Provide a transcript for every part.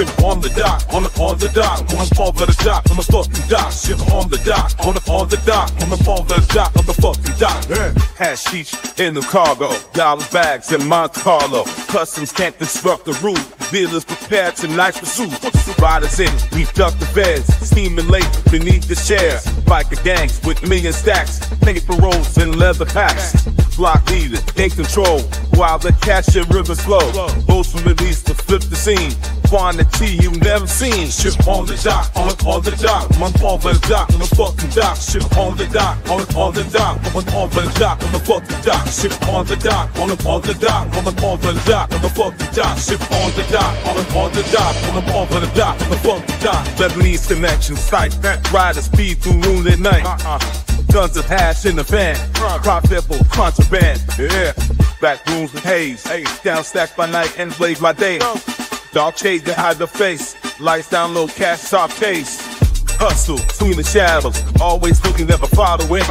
Ship on the dock, on the on the dock, on the fall of the dock, on the fucking dock. Ship on the dock, on the on the dock, on the fall of the dock, on the fucking dock. Yeah. Hashish in the cargo, dollar bags in Monte Carlo. Customs can't disrupt the route. Dealers prepared to nice pursuit. Riders in, we duck the beds, steaming late beneath the chairs. Biker gangs with million stacks, paper rolls and leather packs. Block leader, take control while the cash and rivers flow. Those from the east to flip the scene. Quantity you never seen. Ship on the dock, on, on the dock. Man on the dock, on the fucking dock. Ship on the dock, on, on the dock. On, on the dock, on the fucking dock. Ship on the dock, on, on the dock. On, on the dock, on the fucking dock. Ship on the dock, on, on the dock. On, on the dock, on the fucking dock. Lebanese connection sight. Riders speed through moonlit night. Guns of hash in the van. Profitable contraband. Yeah. Back rooms with haze. Down stacked by night and blaze by day. Dark shades that hide the face. Lights down low, cash soft case. Hustle between the shadows. Always looking, never away.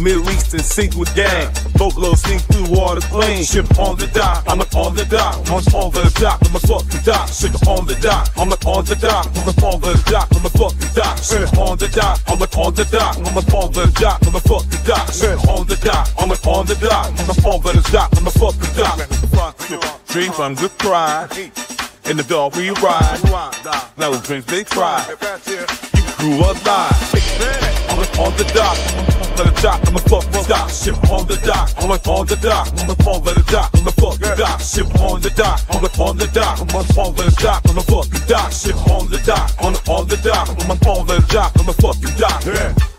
Middle East in sync gang. Folklore sneak through water plane. Ship on the dock, I'm on the dock. On, on the dock, I'm a fucking dock. Ship on the dock, I'm on the dock. I'm on the dock, I'm a fucking dock. Ship on the dock, I'm on the dock. I'm on the dock, I'm a fucking dock. Ship on the dock, I'm on the dock. I'm on the dock, I'm a fucking dock. Dream from good pride. In the dog we ride. Now dreams they try. You grew up live. On the, on the dock. On the dock, I'm a fucking dock. Ship on the dock. On the, on the dock. On the on the dock. On the dock. Ship on the dock. On the on the dock. On the on the dock. On the dock. Ship on the dock. On the on the dock. I'm up on the on the dock. On the fucking dock.